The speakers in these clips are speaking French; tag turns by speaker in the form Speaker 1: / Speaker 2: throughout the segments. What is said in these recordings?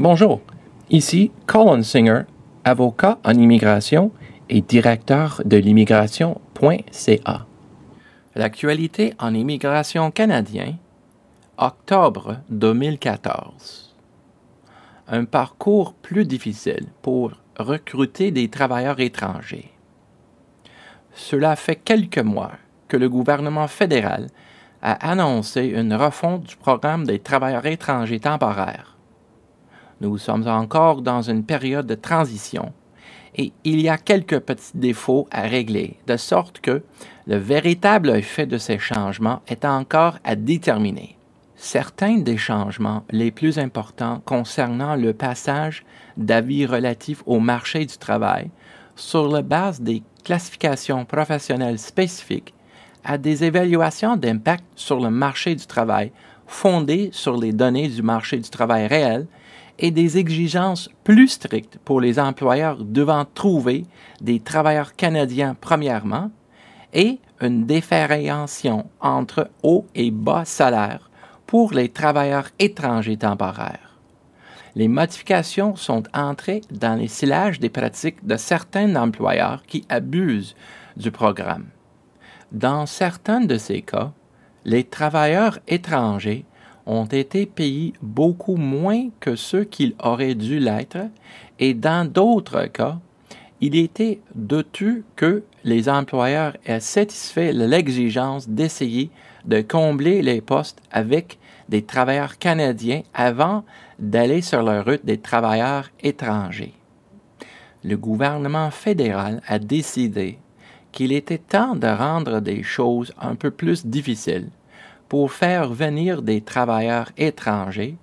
Speaker 1: Bonjour, ici Colin Singer, avocat en immigration et directeur de l'immigration.ca. L'actualité en immigration canadien, octobre 2014. Un parcours plus difficile pour recruter des travailleurs étrangers. Cela fait quelques mois que le gouvernement fédéral a annoncé une refonte du programme des travailleurs étrangers temporaires. Nous sommes encore dans une période de transition et il y a quelques petits défauts à régler, de sorte que le véritable effet de ces changements est encore à déterminer. Certains des changements les plus importants concernant le passage d'avis relatifs au marché du travail sur la base des classifications professionnelles spécifiques à des évaluations d'impact sur le marché du travail fondées sur les données du marché du travail réel et des exigences plus strictes pour les employeurs devant trouver des travailleurs canadiens premièrement et une différenciation entre haut et bas salaires pour les travailleurs étrangers temporaires. Les modifications sont entrées dans les silages des pratiques de certains employeurs qui abusent du programme. Dans certains de ces cas, les travailleurs étrangers ont été payés beaucoup moins que ceux qu'ils auraient dû l'être, et dans d'autres cas, il était douteux que les employeurs aient satisfait l'exigence d'essayer de combler les postes avec des travailleurs canadiens avant d'aller sur la route des travailleurs étrangers. Le gouvernement fédéral a décidé qu'il était temps de rendre des choses un peu plus difficiles pour faire venir des travailleurs étrangers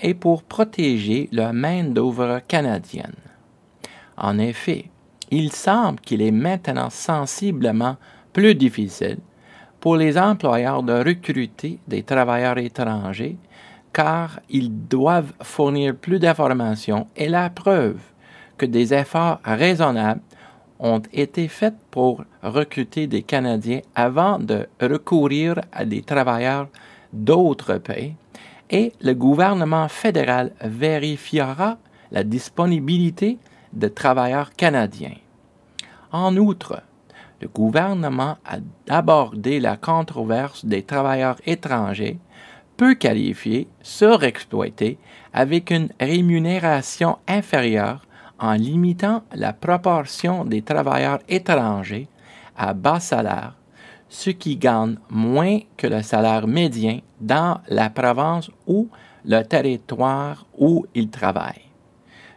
Speaker 1: et pour protéger la main-d'œuvre canadienne. En effet, il semble qu'il est maintenant sensiblement plus difficile pour les employeurs de recruter des travailleurs étrangers car ils doivent fournir plus d'informations et la preuve que des efforts raisonnables ont été faites pour recruter des Canadiens avant de recourir à des travailleurs d'autres pays et le gouvernement fédéral vérifiera la disponibilité de travailleurs canadiens. En outre, le gouvernement a abordé la controverse des travailleurs étrangers peu qualifiés, surexploités, avec une rémunération inférieure en limitant la proportion des travailleurs étrangers à bas salaire, ceux qui gagnent moins que le salaire médian dans la province ou le territoire où ils travaillent.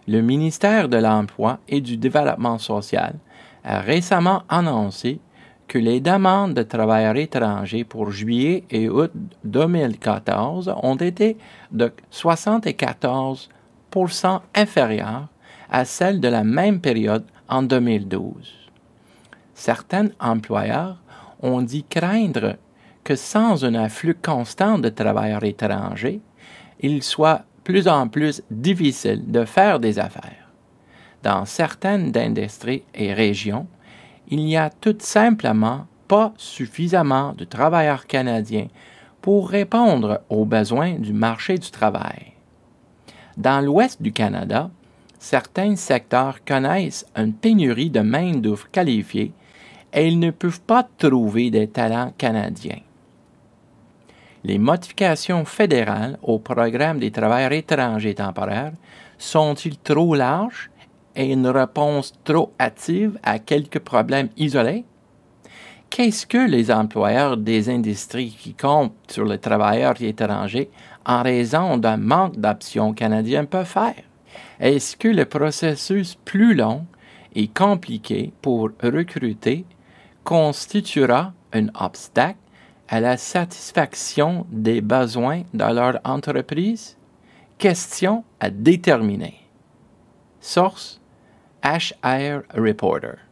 Speaker 1: Le ministère de l'Emploi et du Développement social a récemment annoncé que les demandes de travailleurs étrangers pour juillet et août 2014 ont été de 74% inférieures à celle de la même période en 2012. Certains employeurs ont dit craindre que sans un afflux constant de travailleurs étrangers, il soit plus en plus difficile de faire des affaires. Dans certaines industries et régions, il n'y a tout simplement pas suffisamment de travailleurs canadiens pour répondre aux besoins du marché du travail. Dans l'ouest du Canada, certains secteurs connaissent une pénurie de main-d'œuvre qualifiée et ils ne peuvent pas trouver des talents canadiens. Les modifications fédérales au programme des travailleurs étrangers temporaires sont-ils trop larges et une réponse trop hâtive à quelques problèmes isolés? Qu'est-ce que les employeurs des industries qui comptent sur les travailleurs étrangers en raison d'un manque d'options canadiennes peuvent faire? Est-ce que le processus plus long et compliqué pour recruter constituera un obstacle à la satisfaction des besoins de leur entreprise? Question à déterminer. Source HR Reporter.